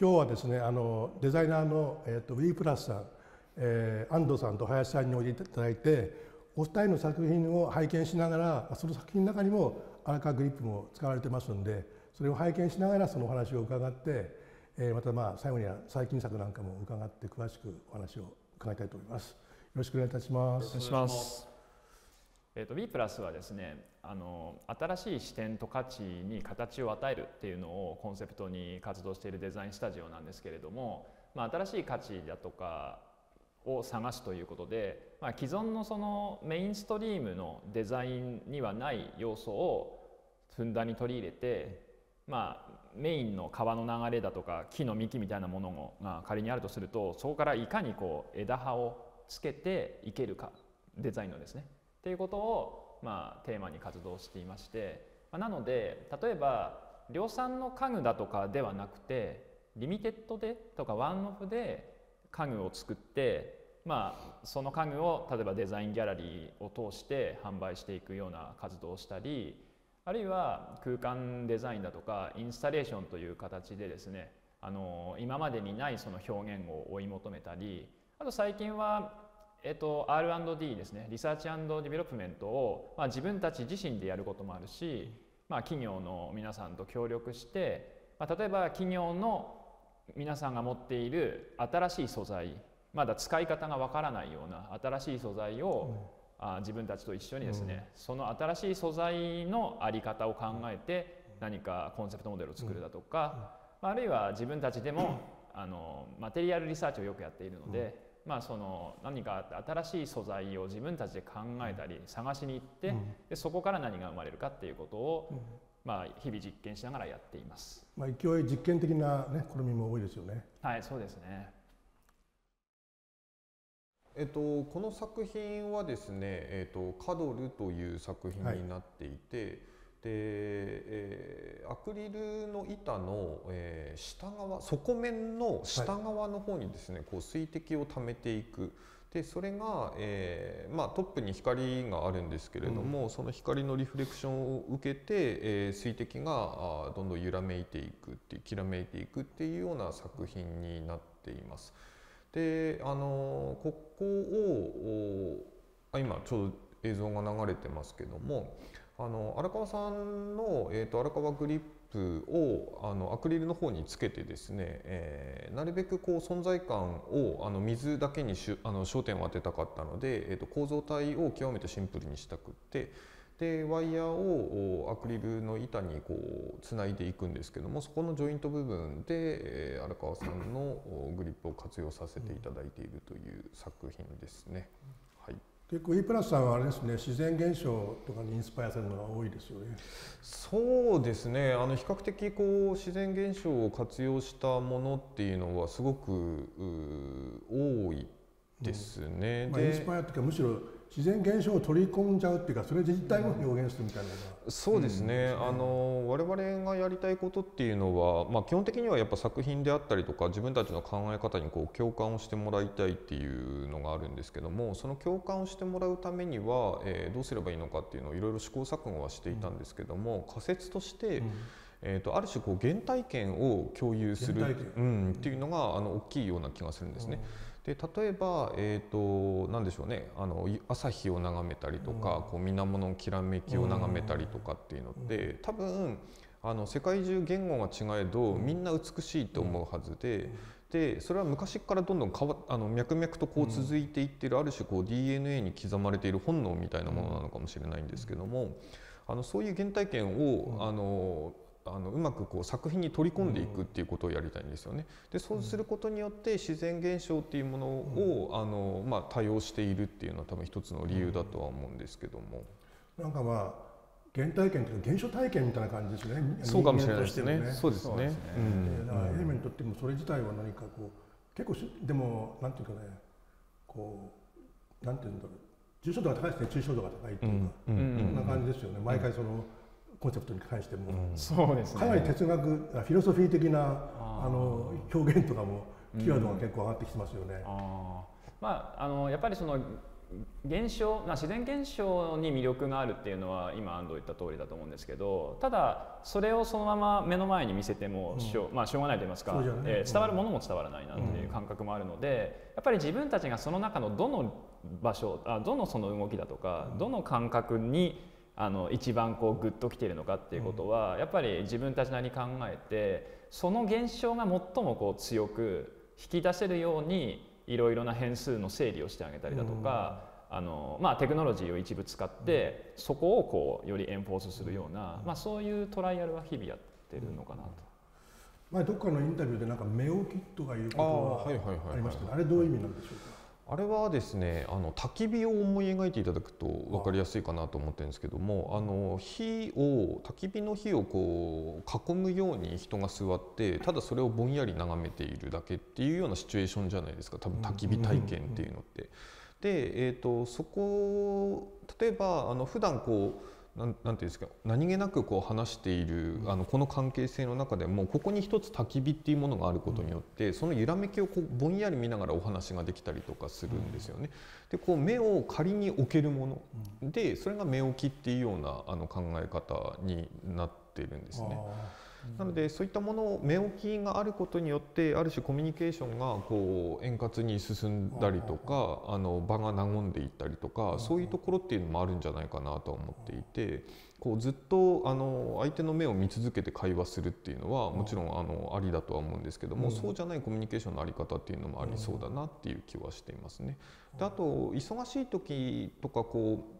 今日はですねあのデザイナーの、えーと、ウィープラスさん、えー、安藤さんと林さんにおいていただいてお二人の作品を拝見しながらその作品の中にも荒川グリップも使われてますんでそれを拝見しながらそのお話を伺って、えー、またまあ最後には最近作なんかも伺って詳しくお話を伺いたいと思います。よろしくお願いいたします。お願いします。えーと、B プラスはですねあの新しい視点と価値に形を与えるっていうのをコンセプトに活動しているデザインスタジオなんですけれども、まあ、新しい価値だとかを探すということで、まあ、既存のそのメインストリームのデザインにはない要素をふんだんに取り入れて、まあ、メインの川の流れだとか木の幹みたいなものが仮にあるとするとそこからいかにこう枝葉をつけていけるかデザインのですね。っていうことを、まあ、テーマに活動していまして、まあ、なので例えば量産の家具だとかではなくてリミテッドでとかワンオフで家具を作って、まあ、その家具を例えばデザインギャラリーを通して販売していくような活動をしたりあるいは空間デザインだとかインスタレーションという形でですねあの今までにないその表現を追い求めたりあと最近はえっと、R&D ですね。リサーチディベロップメントを、まあ、自分たち自身でやることもあるし、まあ、企業の皆さんと協力して、まあ、例えば企業の皆さんが持っている新しい素材まだ使い方がわからないような新しい素材を、うん、あ自分たちと一緒にですね、うん、その新しい素材の在り方を考えて何かコンセプトモデルを作るだとか、うん、あるいは自分たちでもあのマテリアルリサーチをよくやっているので、まあ、その何か新しい素材を自分たちで考えたり探しに行って、でそこから何が生まれるかっていうことを、まあ、日々実験しながらやっています。まあ、勢い実験的な、ね、好みも多いですよね。はいそうですね。えっと、この作品はですね「えっと、カドル」という作品になっていて、はい。で、えー、アクリルの板の、えー、下側底面の下側の方にですね、はい、こう水滴を溜めていく。でそれが、えーまあ、トップに光があるんですけれども、うん、その光のリフレクションを受けて、えー、水滴があどんどん揺らめいていくってきらめいていくっていうような作品になっています。であのここをあ今ちょうど映像が流れてますけどもあの荒川さんの、えーと、荒川グリップをあのアクリルの方につけてですね、えー、なるべくこう存在感をあの水だけにしあの焦点を当てたかったので、えーと、構造体を極めてシンプルにしたくってでワイヤーをアクリルの板にこうつないでいくんですけどもそこのジョイント部分で、えー、荒川さんのグリップを活用させていただいているという作品ですね。結構 E プラスさんはあれですね自然現象とかにインスパイアされるのが多いですよね。そうですねあの比較的こう自然現象を活用したものっていうのはすごく多いですね。うん、まあ、インスパイアっていうかむしろ自然現象を取り込んじゃうっていうかそれ自体も表現するみたいな、うん、そうですね、うん、あの我々がやりたいことっていうのは、まあ、基本的にはやっぱ作品であったりとか自分たちの考え方にこう共感をしてもらいたいっていうのがあるんですけどもその共感をしてもらうためには、えー、どうすればいいのかっていうのをいろいろ試行錯誤はしていたんですけども、仮説として、えーと、ある種こう原体験を共有する、うん、っていうのがあの大きいような気がするんですね。で例えば、えーと、何でしょうね。あの朝日を眺めたりとか、うん、こう水面のきらめきを眺めたりとかっていうのって、多分あの世界中言語が違えど、みんな美しいと思うはずで。でそれは昔からどんどん変わあの脈々とこう続いていってる、ある種こう DNA に刻まれている本能みたいなものなのかもしれないんですけども、あのそういう原体験を、あのあのうまくこう作品に取り込んでいくっていうことをやりたいんですよね。でそうすることによって自然現象っていうものを、あのまあ、多用しているっていうのは多分一つの理由だとは思うんですけども。なんかまあ原体験というか現象体験みたいな感じですね。そうかもしれないですね。そうですね。うん、だからエレメントってもそれ自体は何かこう結構でもなんていうかねこうなんていうんだろう抽象度が高いですね抽象度が高いというか、そんな感じですよね。毎回その、コンセプトに関しても、そうですね、かなり哲学フィロソフィー的なあの表現とかもキーワードが結構上がってきてますよね。あまあ、あのやっぱりその現象、まあ、自然現象に魅力があるっていうのは今安藤言った通りだと思うんですけどただそれをそのまま目の前に見せてもしょ,、うまあ、しょうがないと言いますか、ね、えー、伝わるものも伝わらないなっていう感覚もあるので、やっぱり自分たちがその中のどの場所あどのその動きだとか、どの感覚にあの一番こうグッときているのかっていうことは、やっぱり自分たちなりに考えてその現象が最もこう強く引き出せるようにいろいろな変数の整理をしてあげたりだとか、あのまあ、テクノロジーを一部使ってそこをこうよりエンフォースするような、まあ、そういうトライアルは日々やってるのかなと。前どっかのインタビューでなんか目置きとかいうことがありましたけどあれどういう意味なんでしょうか？あれはですねあの焚き火を思い描いていただくと分かりやすいかなと思ってるんですけどもあの火を焚き火の火をこう囲むように人が座ってただそれをぼんやり眺めているだけっていうようなシチュエーションじゃないですか。多分焚き火体験っていうのって。で、えーと、そこ例えばあの普段こうなんなんていうんですか何気なくこう話しているあのこの関係性の中でもここに一つ焚き火っていうものがあることによってその揺らめきをこうぼんやり見ながらお話ができたりとかするんですよね。でこう目を仮に置けるものでそれが目置きっていうようなあの考え方になっているんですね。なのでそういったものを目置きがあることによってある種コミュニケーションがこう円滑に進んだりとかあの場が和んでいったりとかそういうところっていうのもあるんじゃないかなと思っていてこうずっとあの相手の目を見続けて会話するっていうのはもちろんあのありだとは思うんですけどもそうじゃないコミュニケーションのあり方っていうのもありそうだなっていう気はしていますね。であと忙しい時とかこう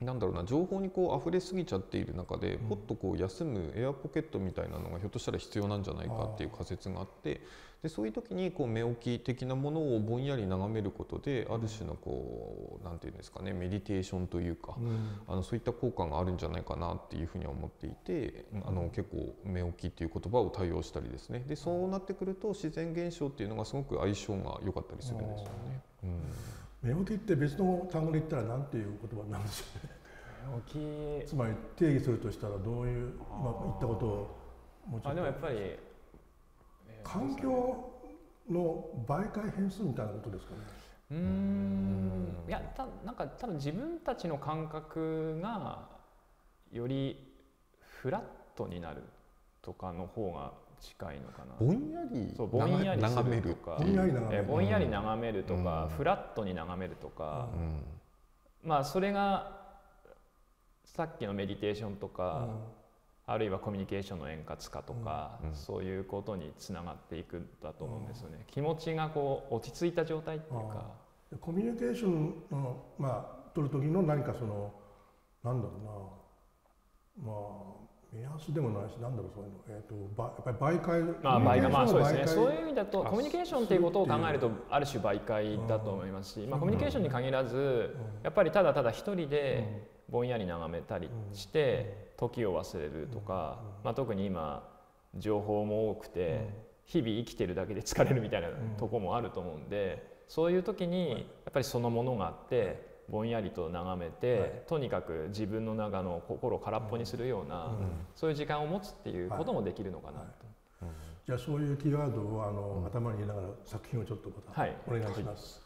なんだろうな情報にこう溢れすぎちゃっている中で、ポッとこう休むエアポケットみたいなのがひょっとしたら必要なんじゃないかっていう仮説があってでそういう時にこう目置き的なものをぼんやり眺めることである種のこうなんていうんですかねメディテーションというか、あのそういった効果があるんじゃないかなっていうふうには思っていてあの結構目置きっていう言葉を対応したりですね。でそうなってくると自然現象っていうのがすごく相性が良かったりするんですよね。うん目置きって別の単語で言ったら何ていう言葉なんでしょうね。つまり定義するとしたらどういうまあ言ったことをもうちょっとあでもやっぱり、環境の媒介変数みたいなことですかね。うんいやたなんか多分自分たちの感覚がよりフラットになるとかの方が近いのかな。ぼんやりそうぼんやりするとか。ぼんやり眺める,、ぼんやり眺めるとか、うん、フラットに眺めるとか、うん、まあそれがさっきのメディテーションとか、あるいはコミュニケーションの円滑化とか、そういうことにつながっていくんだと思うんですよね。気持ちがこう落ち着いた状態っていうか。コミュニケーションのまあ取る時の何かそのなんだろうな。まあ目安でもないし、なんだろうそういうの、えっ、ー、と、ばやっぱり媒介。まあ、媒介、まあ、そうですね。そういう意味だと、コミュニケーションっていうことを考えると、ある種媒介だと思いますし、まあ、コミュニケーションに限らず、やっぱりただただ一人でぼんやり眺めたりして、時を忘れるとか、まあ、特に今情報も多くて、日々生きてるだけで疲れるみたいなとこもあると思うんで、そういう時にやっぱりそのものがあって。ぼんやりと眺めて、はい、とにかく自分の中の心を空っぽにするような、うん、そういう時間を持つっていうこともできるのかなと。じゃあそういうキーワードをあの、頭に入れながら作品をちょっとまたお願いします。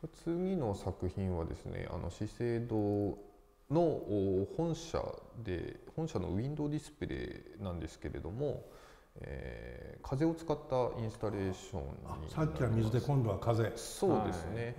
はい、次の作品はですねあの資生堂の本社で本社のウィンドウディスプレイなんですけれども、えー、風を使ったインスタレーションさっきは水で今度は風。そうですね、はい。うん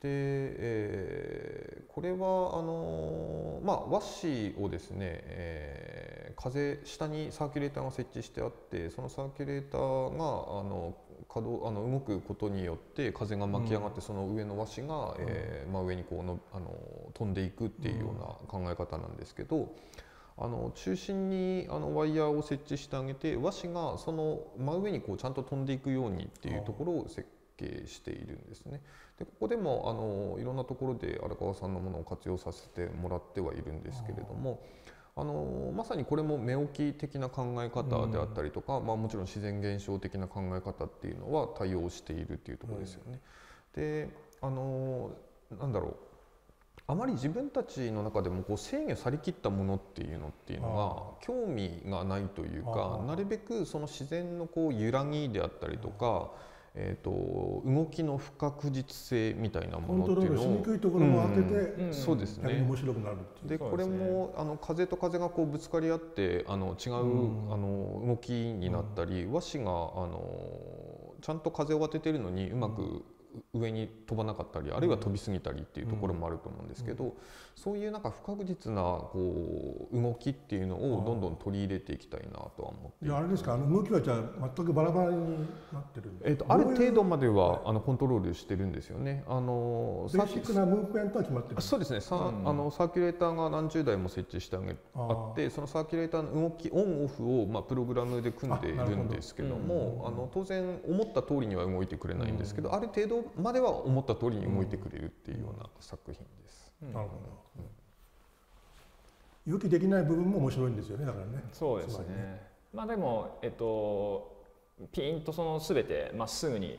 で、えー、これはあのまあ、和紙をですね、えー、風下にサーキュレーターが設置してあってそのサーキュレーターがあの稼働あの動くことによって風が巻き上がって、その上の和紙が、うん、えー、真上にこうのあの飛んでいくっていうような考え方なんですけど。あの中心にあのワイヤーを設置してあげて和紙がその真上にこうちゃんと飛んでいくようにっていうところを設計しているんですね。でここでもあのいろんなところで荒川さんのものを活用させてもらってはいるんですけれども。あのまさにこれも目置き的な考え方であったりとか、うん、まあ、もちろん自然現象的な考え方っていうのは対応しているっていうところですよね。うん、であのなんだろうあまり自分たちの中でもこう制御されきったものっていうのっていうのが興味がないというかなるべくその自然のこう揺らぎであったりとかえー、と動きの不確実性みたいなコンものっていうのトロールしにをくいところも当てて、うん。そうですね。面白くなるっていう。でこれもあの風と風がこうぶつかり合ってあの違う、うん。あの動きになったり、和紙があのちゃんと風を当ててるのにうまく上に飛ばなかったりあるいは飛びすぎたりっていうところもあると思うんですけど、そういうなんか不確実なこう動きっていうのをどんどん取り入れていきたいなとは思っていやあれですかあの動きはじゃあ全くバラバラになってるんでえー、とある程度までははいあのコントロールしてるんですよね。あのベーシックなムーブメントは決まってるそうですね、さうんあのサーキュレーターが何十台も設置してあげあってそのサーキュレーターの動きオンオフを、まあ、プログラムで組んでいるんですけどうんもあの当然思った通りには動いてくれないんですけど、ある程度までは思った通りに動いてくれるっていうような作品です。うん。なるほど、予期できない部分も面白いんですよねだからね。そうですつまりね。まあでもえっとピーンとそのすべてまっすぐに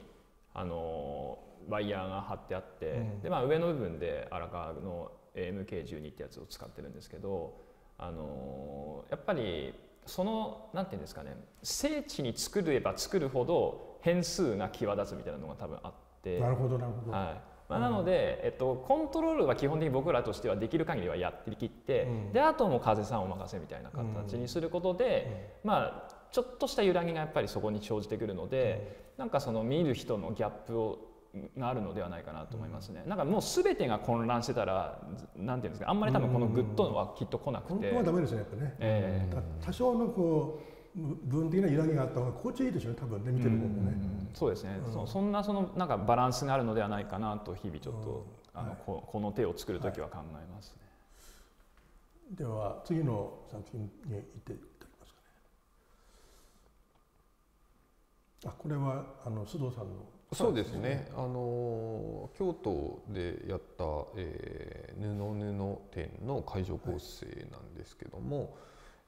あのワイヤーが張ってあって、うん。でまあ上の部分で荒川の MK12 ってやつを使ってるんですけど、あのやっぱりそのなんていうんですかね精緻に作れば作るほど変数が際立つみたいなのが多分あって。なるほどなるほど、はい。まあ、なので、えっと、コントロールは基本的に僕らとしてはできる限りはやってきって、うん。であともう風さんお任せみたいな形にすることで、まあちょっとした揺らぎがやっぱりそこに生じてくるので、なんかその見る人のギャップをがあるのではないかなと思いますね。なんかもう全てが混乱してたらなんていうんですかあんまり多分このグッとはきっと来なくて。本当は。ダメですねやっぱね、ええ。た多少のこう部分的な揺らぎがあった方が心地いいでしょうね多分ね見てる方もね、うんそうですね、うん。そそんなそのなんかバランスがあるのではないかなと日々ちょっと、あのはい。ここの手を作る時は考えますね。では次の作品に行っていただけますかね。あこれはあの須藤さんの。そうですね。あの京都でやった、えー、布布展の会場構成なんですけども、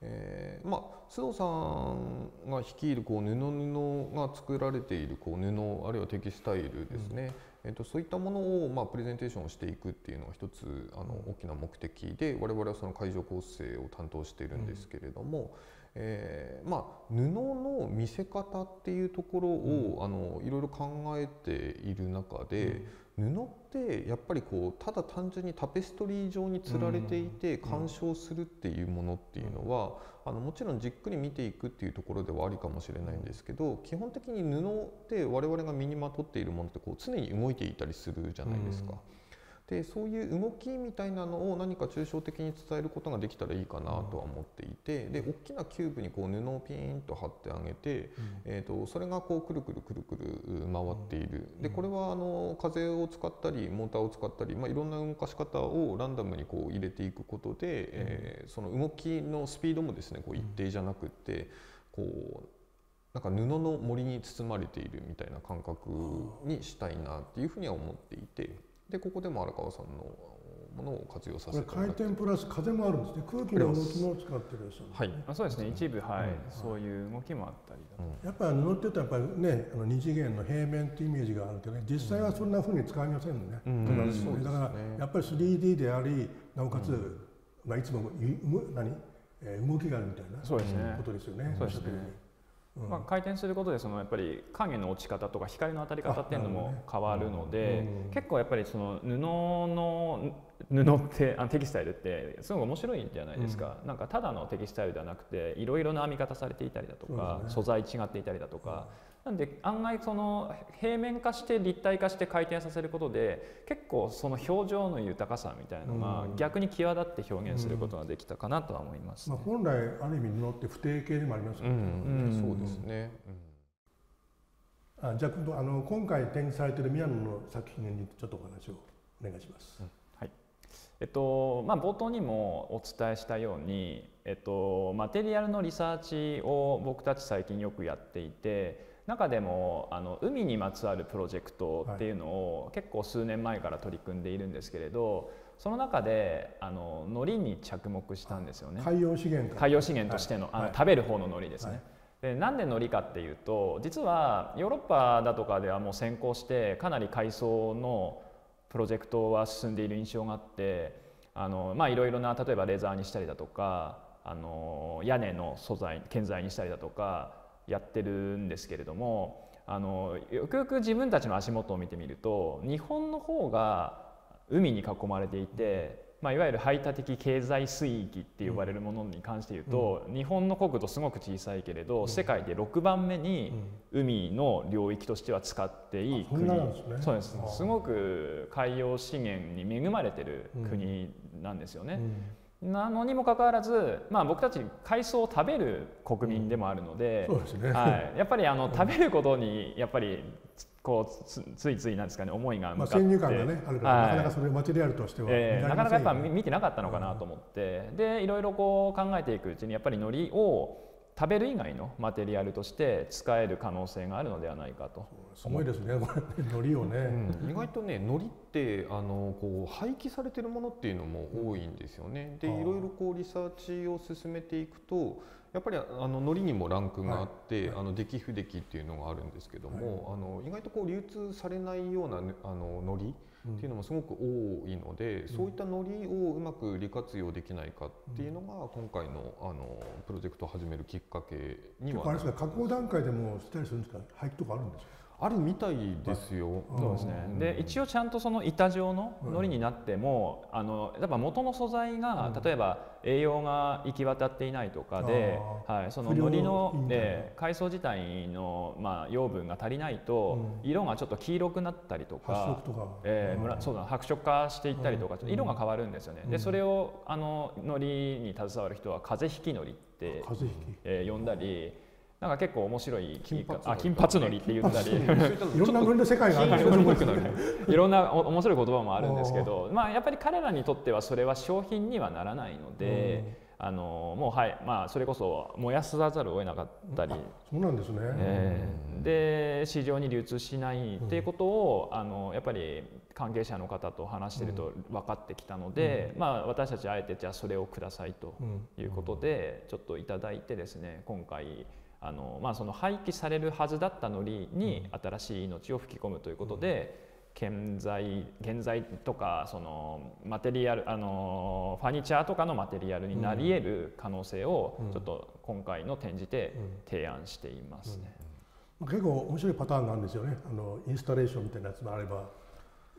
えーまあ須藤さんが率いるこう布布が作られているこう布あるいはテキスタイルですね。えっとそういったものをまあプレゼンテーションをしていくっていうのが一つあの大きな目的で我々はその会場構成を担当しているんですけれども、えーまあ、布の見せ方っていうところを、あのいろいろ考えている中で、布ってやっぱりこうただ単純にタペストリー状につられていてうん。鑑賞するっていうものっていうのは、あのもちろんじっくり見ていくっていうところではありかもしれないんですけど基本的に布って我々が身にまとっているものってこう常に動いていたりするじゃないですか。うんでそういう動きみたいなのを何か抽象的に伝えることができたらいいかなとは思っていてで大きなキューブにこう布をピーンと貼ってあげて、えー、とそれがこうくるくるくるくる回っている。でこれはあの風を使ったりモーターを使ったり、まあ、いろんな動かし方をランダムにこう入れていくことで、えーその動きのスピードもですねこう一定じゃなくってこうなんか布の森に包まれているみたいな感覚にしたいなっていうふうには思っていてでここでも荒川さんのものを活用さこれ回せてもらって転プラス風もあるんですね。空気の動きも使ってるんですよ。ね、はい、あそうですね。一部はい、うん。そういう動きもあったりやっぱり布って言うとやっぱりねあの二次元の平面っていうイメージがあるけどね実際はそんな風に使いませんね、うん。必ずしもうだからやっぱり 3D でありなおかつ、まあ、いつもゆむ何、えー動きがあるみたいなそうですね。ことですよね。そうですねうん。まあ、回転することでそのやっぱり影の落ち方とか光の当たり方っていうのも変わるので、うん。結構やっぱりその布の布ってあのテキスタイルってすごい面白いんじゃないですか、なんかただのテキスタイルではなくていろいろな編み方されていたりだとか、ね。素材違っていたりだとか、なんで案外その平面化して立体化して回転させることで結構その表情の豊かさみたいなのがうん。逆に際立って表現することができたかなとは思います、まあ、本来ある意味布って不定形でもありますよね、うん。うん。そうですね、あじゃあ今度あの今回展示されている宮野の作品にちょっとお話をお願いします。えっとまあ、冒頭にもお伝えしたように、えっと、マテリアルのリサーチを僕たち最近よくやっていて中でもあの海にまつわるプロジェクトっていうのを結構数年前から取り組んでいるんですけれどその中であの海苔に着目したんですよね。海洋資源海洋資源としての,、はいあのはい食べる方の海苔ですね。はいでなんで海苔かっていうと実はヨーロッパだとかではもう先行してかなり海藻のプロジェクトは進んでいる印象があってあのまあいろいろな例えばレザーにしたりだとかあの屋根の素材建材にしたりだとかやってるんですけれどもああのよくよく自分たちの足元を見てみると日本の方が海に囲まれていて、まあ、いわゆる排他的経済水域って呼ばれるものに関して言うと、日本の国土すごく小さいけれど、世界で6番目に海の領域としては使っていい国、そうです。すごく海洋資源に恵まれてる国なんですよね。なのにもかかわらず、まあ、僕たち海藻を食べる国民でもあるので,、はい、やっぱりあの食べることにやっぱりこうつついついなんですかね思いが向かって、まあ、先入観がねあるから、はい、なかなかそれマテリアルとしては、えー、なかなかやっぱ見てなかったのかなと思って、うん、でいろいろこう考えていくうちにやっぱり海苔を食べる以外のマテリアルとして使える可能性があるのではないかと。すごいですね、こ れ海苔をね、うん、意外とね海苔ってあのこう廃棄されてるものっていうのも多いんですよね。でいろいろこうリサーチを進めていくとやっぱりあの海苔にもランクがあって、はい、あの出来不出来っていうのがあるんですけども、はい、あの意外とこう流通されないようなあの海苔っていうのもすごく多いので、うん、そういった海苔をうまく利活用できないかっていうのが今回のあのプロジェクトを始めるきっかけにはあれですか加工段階でもしたりするんですか？廃棄とかあるんですか？あるみたいですよ。そうですね。で一応ちゃんとその板状の海苔になっても、あのやっぱ元の素材が、例えば栄養が行き渡っていないとかで、はい、その海苔の、えー、海藻自体のまあ養分が足りないと、色がちょっと黄色くなったりとか、えー、そうだ白色化していったりとか、色が変わるんですよね。でそれをあの海苔に携わる人は風引き海苔って、えー、呼んだり。なんか結構面白い金髪あ金髪のりって言ったり。いろんな世界がある。いろんな面白い言葉もあるんですけどまあやっぱり彼らにとってはそれは商品にはならないので、あのもうはいまあそれこそ燃やさざるを得なかったり。そうなんですね、えー、で市場に流通しないっていうことを、あのやっぱり関係者の方と話してると分かってきたので、まあ私たちあえてじゃあそれをくださいということでちょっといただいてですね今回あの、まあ、その廃棄されるはずだったのりに新しい命を吹き込むということで、建材建材とかそのマテリアルあのファニチャーとかのマテリアルになり得る可能性をちょっと今回の展示で提案していますね。結構面白いパターンなんですよね。あのインスタレーションみたいなやつもあれば。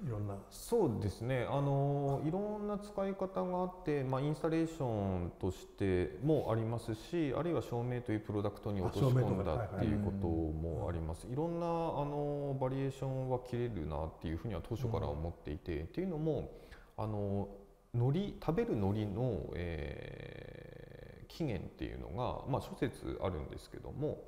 いろんな。そうですね。あのいろんな使い方があって、まあ、インスタレーションとしてもありますしあるいは照明というプロダクトに落とし込んだっていうこともあります、いろんなあのバリエーションは切れるなっていうふうには当初から思っていて、うん、っていうのもあの海苔食べる海苔の、えー、起源っていうのが、まあ、諸説あるんですけども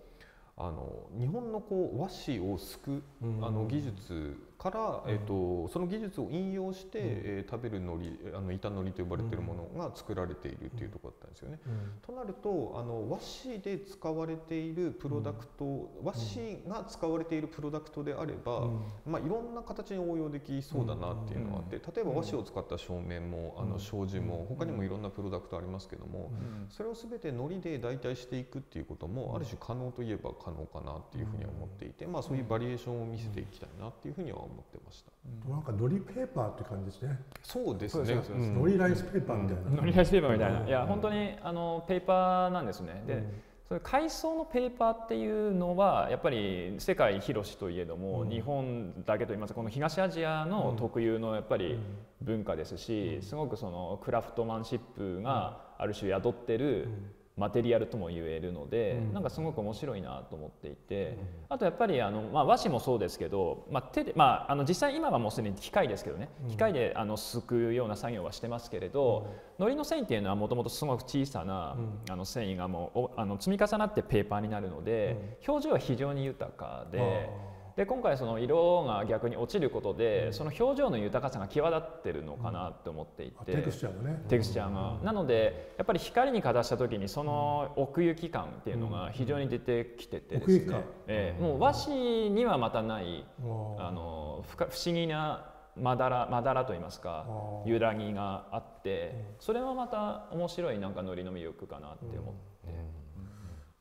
あの日本のこう和紙をすくあの技術から、えーと、その技術を引用して、えー、食べる海苔あの板海苔と呼ばれているものが作られているというところだったんですよね。となるとあの和紙で使われているプロダクト、和紙が使われているプロダクトであれば、まあ、いろんな形に応用できそうだなっていうのがあって例えば和紙を使った照明もあの障子も他にもいろんなプロダクトありますけども、それを全て海苔で代替していくっていうこともある種可能といえば可能かなっていうふうには思っていて、まあ、そういうバリエーションを見せていきたいなっていうふうには思ってました。なんかのりペーパーって感じですね。そうですね。のりライスペーパーみたいな。のりライスペーパーみたいな。いや本当にあのペーパーなんですね。で、それ海藻のペーパーっていうのはやっぱり世界広しといえども、日本だけといいますかこの東アジアの特有のやっぱり文化ですし、すごくそのクラフトマンシップがある種宿ってる。マテリアルとも言えるので、うん、なんかすごく面白いなと思っていて、うん、あとやっぱりあの、まあ、和紙もそうですけど、まあ手でまあ、あの実際今はもうすでに機械ですけどね、機械であのすくような作業はしてますけれど、うん、海苔の繊維っていうのはもともとすごく小さな、あの繊維がもうあの積み重なってペーパーになるので、表情は非常に豊かで。で今回その色が逆に落ちることで、その表情の豊かさが際立ってるのかなって思っていて、テクスチャーがね。テクスチャーが、なのでやっぱり光にかざした時にその奥行き感っていうのが非常に出てきててですね、えー、もう和紙にはまたないあの不思議なまだらまだらと言いますか揺らぎがあってそれはまた面白いなんかノリの魅力かなって思って。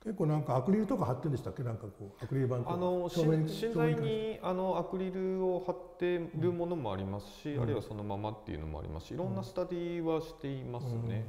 結構なんかアクリルとか貼ってるんでしたっけ？なんかこうアクリル板とか。あの正面芯材にあのアクリルを貼ってるものもありますし、うん。あるいはそのままっていうのもありますしいろんなスタディはしていますね。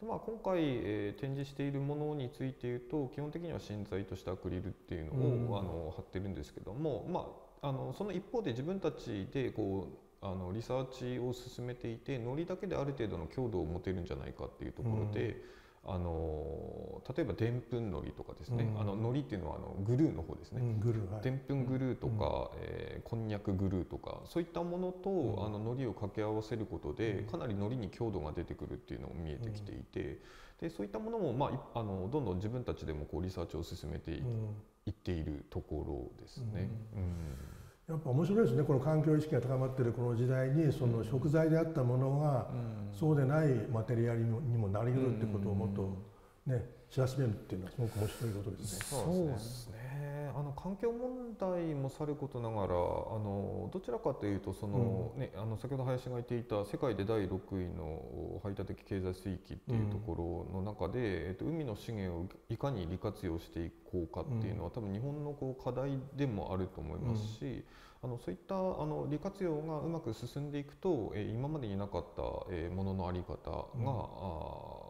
でまあ、今回、えー展示しているものについて言うと基本的には芯材としてアクリルっていうのを、うん。あの貼ってるんですけども、まあ、あのその一方で自分たちでこうあのリサーチを進めていて糊だけである程度の強度を持てるんじゃないかっていうところで、あの例えばでんぷん糊とかですね、うん。あの糊っていうのはあのグルーの方ですね。うんグルーはい。でんぷんグルーとか、えーこんにゃくグルーとかそういったものと、ん。あの海苔を掛け合わせることで、うん。かなり海苔に強度が出てくるっていうのも見えてきていて、でそういったものも、まあい、あのどんどん自分たちでもこうリサーチを進めてい,、うん。っているところですね。やっぱ面白いですねこの環境意識が高まっているこの時代にその食材であったものがうんそうでないマテリアルにもにもなりうるってことをもっとね知らしめるっていうのはすごく面白いことですね。そうですね。あの環境問題もさることながら、あのどちらかというとその、ねあの先ほど林が言っていた世界で第6位の排他的経済水域っていうところの中で、えっと海の資源をいかに利活用していこうかっていうのは、多分日本のこう課題でもあると思いますし。あのそういったあの利活用がうまく進んでいくと、えー今までになかった、えーもののあり方が、うん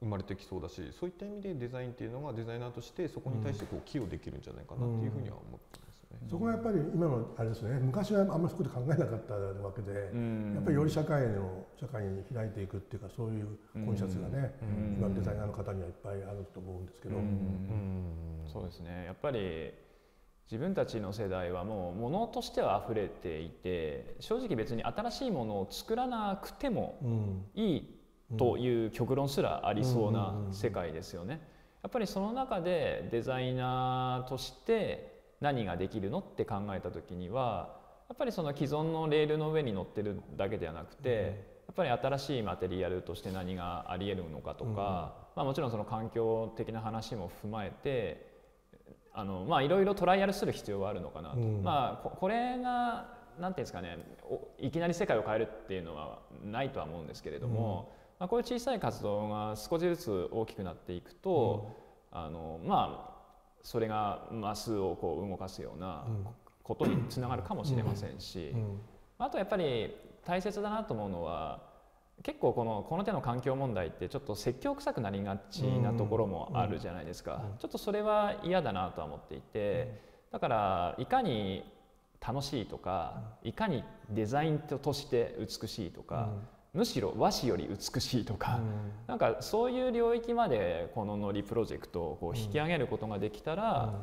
生まれてきそうだしそういった意味でデザインっていうのがデザイナーとしてそこに対してこう寄与できるんじゃないかなっていうふうには思ってますね。そこはやっぱり今のあれですね。昔はあんまりそこと考えなかったわけで、やっぱりより社会の社会に開いていくっていうかそういうコンシャスがね、うん。今のデザイナーの方にはいっぱいあると思うんですけど、うん。うん。そうですね。やっぱり自分たちの世代はもう物としては溢れていて正直別に新しいものを作らなくてもうん。いいという極論すらありそうな世界ですよね。やっぱりその中でデザイナーとして何ができるのって考えた時にはやっぱりその既存のレールの上に乗ってるだけではなくて、やっぱり新しいマテリアルとして何がありえるのかとか、まあ、もちろんその環境的な話も踏まえてあのまあいろいろトライアルする必要はあるのかなと、うん。まあここれがなんていうんですかねおいきなり世界を変えるっていうのはないとは思うんですけれども、まあ、こういう小さい活動が少しずつ大きくなっていくと、あのまあそれがマスをこう動かすようなうん。ことにつながるかもしれませんし、うん。あとやっぱり大切だなと思うのは結構このこの手の環境問題ってちょっと説教臭くなりがちなところもあるじゃないですか、うん。ちょっとそれは嫌だなとは思っていて、だからいかに楽しいとか、いかにデザインとして美しいとか、むしろ和紙より美しいとか、なんかそういう領域までこのノリプロジェクトをこう引き上げることができたら、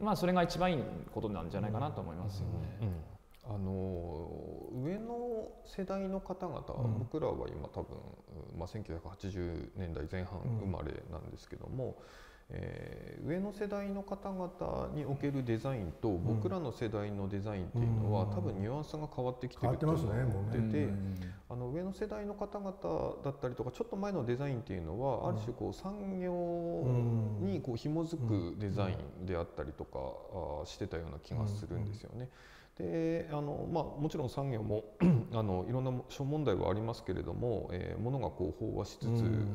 まあそれが一番いいことなんじゃないかなと思いますよね。あの上の世代の方々、うん。僕らは今多分、まあ、1980年代前半生まれなんですけども、えー上の世代の方々におけるデザインと僕らの世代のデザインっていうのは、うん。多分ニュアンスが変わってきてると思ってて、あの上の世代の方々だったりとかちょっと前のデザインっていうのは、ある種こう産業にこう紐づくデザインであったりとか、してたような気がするんですよね。であのまあ、もちろん産業も あのいろんな諸問題はありますけれども、えー、ものがこう飽和しつつ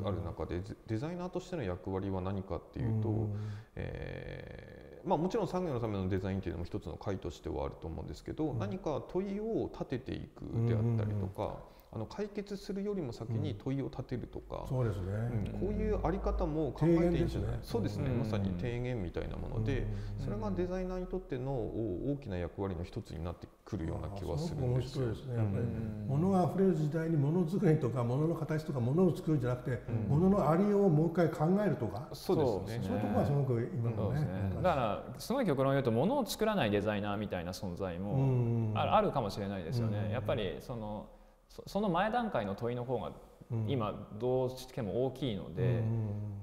ある中で、デデザイナーとしての役割は何かっていうと、えーまあ、もちろん産業のためのデザインというのも一つの解としてはあると思うんですけど、何か問いを立てていくであったりとか、あの解決するよりも先に問いを立てるとか、そうですね、うん。こういうあり方も考えていいんじゃない、ね。そうですね、うん。まさに提言みたいなもので、うん。それがデザイナーにとってのお大きな役割の一つになってくるような気はするんですよ。すごく面白いですね。やっぱり、うん物が溢れる時代にものづくりとか物の形とか物を作るんじゃなくて、うん。物のありようをもう一回考えるとか、そうですね。そういうところがすごく今のねそうですね。だからすごい極論を言うと物を作らないデザイナーみたいな存在もうんあるかもしれないですよね。うん。やっぱりそのそその前段階の問いの方がうん。今どうしても大きいので、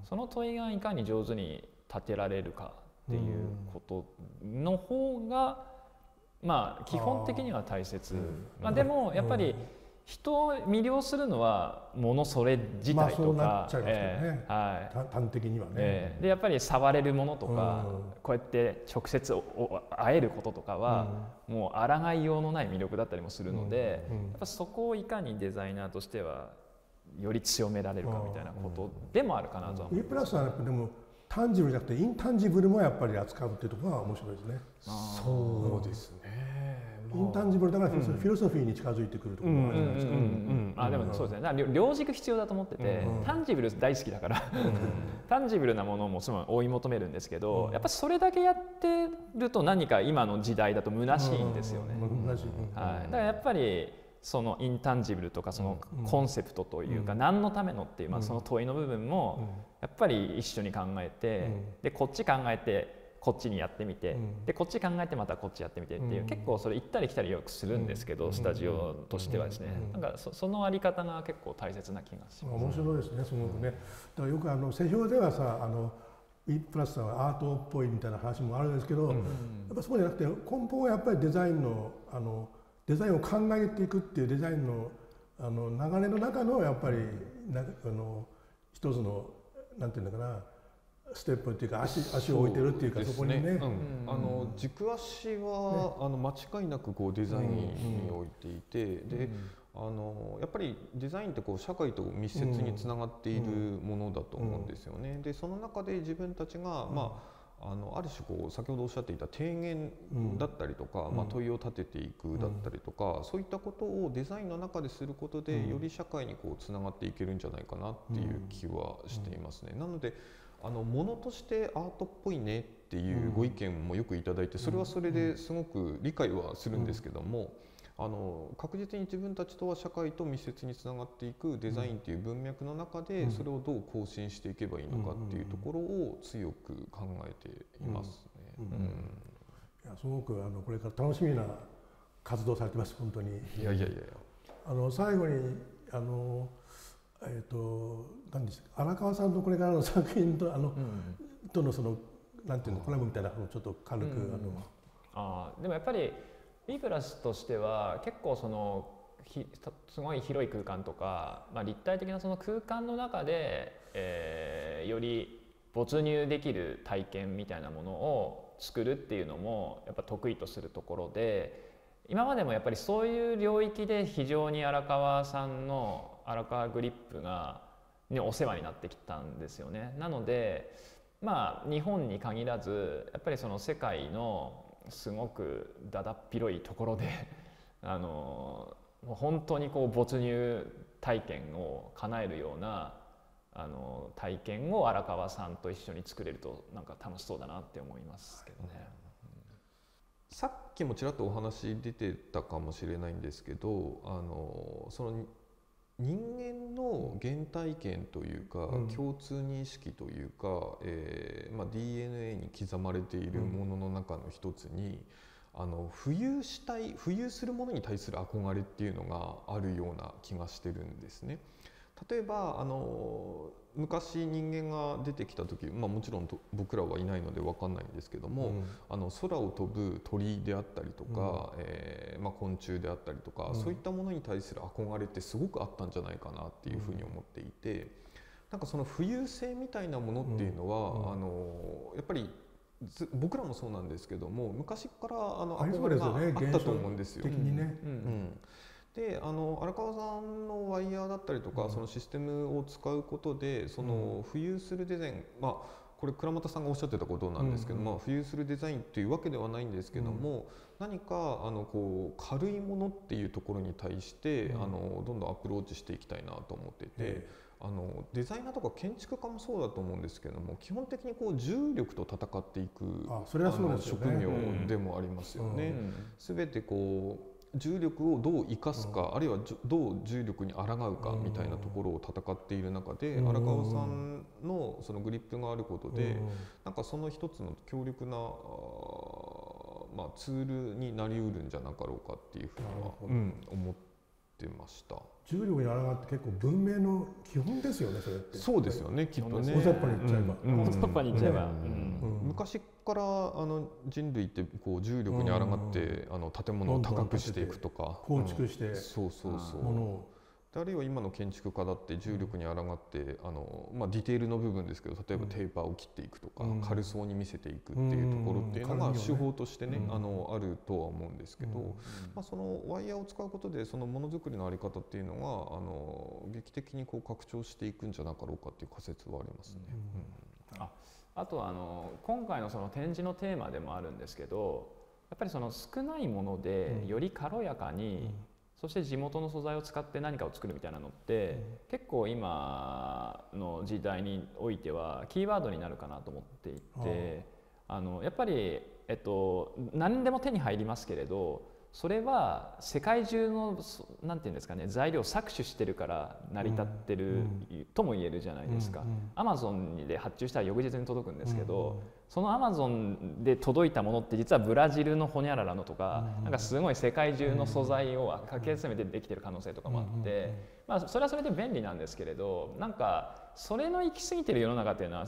その問いがいかに上手に立てられるかっていうことの方がまあ基本的には大切。まあでもやっぱり人を魅了するのは物それ自体とかね。ええはい。た端的にはね、ええ。でやっぱり触れるものとか、うん。こうやって直接会えることとかは、もう抗いようのない魅力だったりもするので、うん。うん。やっぱそこをいかにデザイナーとしてはより強められるかみたいなことでもあるかなとは思い E プラスはやっぱでもタンジブルじゃなくてインタンジブルもやっぱり扱うっていうところが面白いですね。そうですね。intangible だからフィロソフィーに近づいてくるところもあるじゃないですか。あでもそうですね。両両軸必要だと思ってて、 tangible 大好きだから、 tangible なものも追い求めるんですけど、やっぱそれだけやってると何か今の時代だと虚しいんですよね。はい。だからやっぱりその intangible とかそのコンセプトというか何のためのっていうまあその問いの部分もやっぱり一緒に考えてでこっち考えてこっちにやってみて、でこっち考えてまたこっちやってみてっていう、結構それ行ったり来たりよくするんですけど、スタジオとしてはですね、なんかそそのあり方が結構大切な気がします。面白いですねすごくね。だからよくあの世評ではさあの E プラスさんはアートっぽいみたいな話もあるんですけど、やっぱそうじゃなくて根本はやっぱりデザインのあのデザインを考えていくっていうデザインのあの流れの中のやっぱりなあの一つのなんていうのかなステップっていうか足足を置いてるっていうかそこにね、うん。あの軸足は、あの間違いなくこうデザインに置いていて、で、あのやっぱりデザインってこう社会と密接につながっているものだと思うんですよね。でその中で自分たちが、まああのある種こう先ほどおっしゃっていた提言だったりとか、まあ、問いを立てていくだったりとか、そういったことをデザインの中ですることで、より社会にこうつながっていけるんじゃないかなっていう気はしていますね。なのであのものとしてアートっぽいねっていうご意見もよくいただいてそれはそれですごく理解はするんですけども、あの確実に自分たちとは社会と密接につながっていくデザインっていう文脈の中でそれをどう更新していけばいいのかっていうところを強く考えていますね。いやすごくあのこれから楽しみな活動されてます本当に。いやいやいや。あの最後にあのえーと、何でした荒川さんのこれからの作品とあの、うん、とのそのなんていうのコラムみたいなのをちょっと軽く、うん、あの。あでもやっぱり B プラスとしては結構そのひすごい広い空間とか、まあ、立体的なその空間の中で、えー、より没入できる体験みたいなものを作るっていうのもやっぱ得意とするところで今までもやっぱりそういう領域で非常に荒川さんの荒川グリップがにお世話になってきたんですよね。なのでまあ日本に限らずやっぱりその世界のすごくだだっ広いところで あのもう本当にこう没入体験を叶えるようなあの体験を荒川さんと一緒に作れるとなんか楽しそうだなって思いますけどね。さっきもちらっとお話出てたかもしれないんですけどあのその人間の原体験というか、うん、共通認識というか、えーまあ、DNA に刻まれているものの中の一つに、うん、あの浮遊したい浮遊するものに対する憧れっていうのがあるような気がしてるんですね。例えばあの昔人間が出てきた時、まあ、もちろん僕らはいないので分かんないんですけども、うん、あの空を飛ぶ鳥であったりとか、うん、えー、まあ、昆虫であったりとか、うん、そういったものに対する憧れってすごくあったんじゃないかなっていうふうに思っていて、なんかその浮遊性みたいなものっていうのは、あのやっぱり僕らもそうなんですけども昔からあの憧れがあったと思うんですよ。的にね、うんであの荒川さんのワイヤーだったりとか、うん、そのシステムを使うことでその浮遊するデザイン、まあこれ倉本さんがおっしゃってたことなんですけど、うん。うん、まあ、浮遊するデザインというわけではないんですけども、うん、何かあのこう軽いものっていうところに対して、うん、あのどんどんアプローチしていきたいなと思っていて。あのデザイナーとか建築家もそうだと思うんですけども基本的にこう重力と戦っていくあそれはそうね、職業でもありますよね。す、べ、てこう重力をどう生かすか、あるいはどう重力に抗うかみたいなところを戦っている中で、荒川さんのそのグリップがあることで、なんかその一つの強力なまあ、ツールになりうるんじゃなかろうかっていうふうには、うん、思ってました。重力に抗うって結構文明の基本ですよねそれって。そうですよねきっとね。大雑把に言っちゃえば、大雑把に言っちゃえば、昔からあの人類ってこう重力に抗って、あの建物を高くしていくとか。構築して、そうそうそう。ものをあるいは今の建築家だって重力に抗ってあの、まあ、ディテールの部分ですけど例えばテーパーを切っていくとか、軽そうに見せていくっていうところっていうのが手法としてね、あのあるとは思うんですけど、まあ、そのワイヤーを使うことでそのものづくりの在り方っていうのがあの劇的にこう拡張していくんじゃなかろうかっていう仮説はありますね。ああとあの今回のその展示のテーマでもあるんですけどやっぱりその少ないものでより軽やかに、そして地元の素材を使って何かを作るみたいなのって、結構今の時代においてはキーワードになるかなと思っていてあのやっぱり、えっと、何でも手に入りますけれどそれは世界中のそなんていうんですかね材料を搾取してるから成り立ってる、とも言えるじゃないですか。アマゾンで発注したら翌日に届くんですけど、そのアマゾンで届いたものって実はブラジルのホニャララのとか、なんかすごい世界中の素材をかけ集めてできてる可能性とかもあって、まあ、それはそれで便利なんですけれどなんかそれの行き過ぎてる世の中っていうのは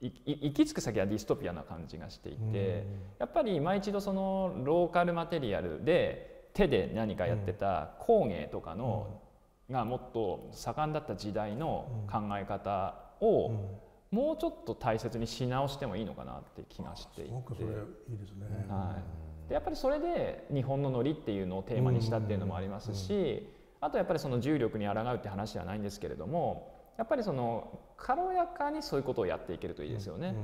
行き着く先はディストピアな感じがしていて、やっぱり今一度そのローカルマテリアルで手で何かやってた工芸とかの、がもっと盛んだった時代の考え方を、もうちょっと大切にし直してもいいのかなって気がしていて。はい、でやっぱりそれで日本のノリっていうのをテーマにしたっていうのもありますし、あとやっぱりその重力に抗うって話ではないんですけれどもやっぱりその軽やかにそういうことをやっていけるといいですよね。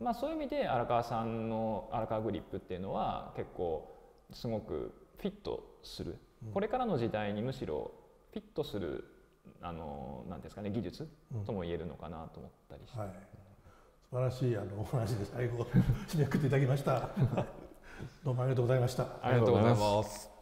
まあ、そういう意味で荒川さんの荒川グリップっていうのは結構すごくフィットする、これからの時代にむしろフィットするあのなんですかね技術とも言えるのかなと思ったりして、はい、素晴らしいあのお話で最後締めくくっていただきました。どうもありがとうございました。ありがとうございます。